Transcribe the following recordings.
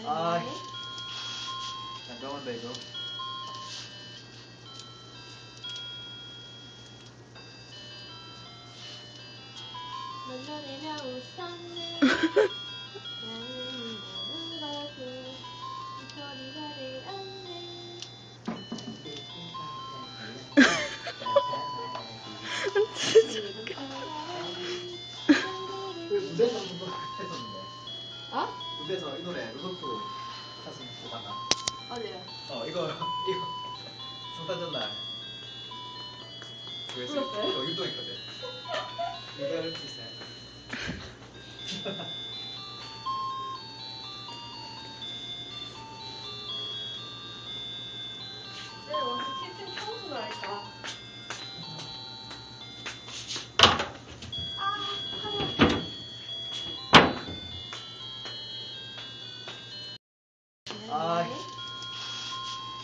아, 잠깐만다 이거. 만나내며 웃었네. 나는 울어도 이 소리가 늘 안돼 지금 바람 무대에서 이 노래 루돌프 가수 보다가. 어디요? 어 이거 이거 성탄 전날. 그 불렀어요? 이거 율동했거든. 이걸 비싸. 네, 와서 틴 아,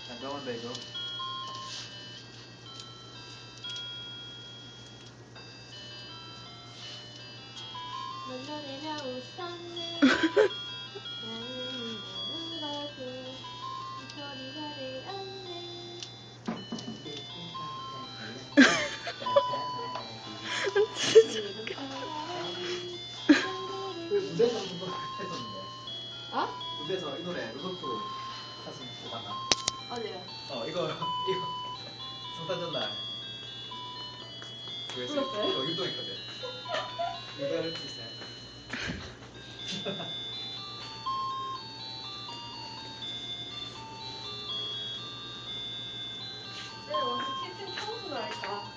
잠깐만다 이거. 나는 이 소리가 안돼 지금 군대에서 이 노래 루돌프 사슴 주고 봤나? 맞아요. 어 이거 이거 성탄 전날 교회에서 불렀어요? 이거 율동했거든. 이거를 했어요. 내일 원래 채팅 청소를 할까?